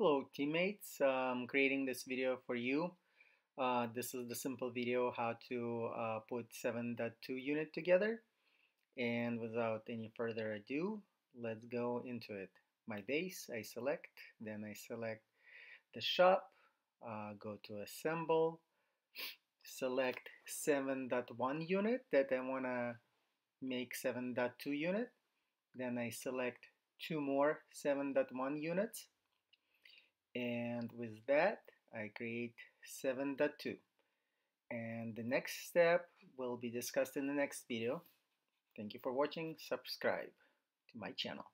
Hello teammates, I'm creating this video for you. Uh, this is the simple video how to uh, put 7.2 unit together and without any further ado let's go into it. My base I select, then I select the shop, uh, go to assemble, select 7.1 unit that I want to make 7.2 unit, then I select two more 7.1 units and with that I create 7.2 and the next step will be discussed in the next video. Thank you for watching. Subscribe to my channel.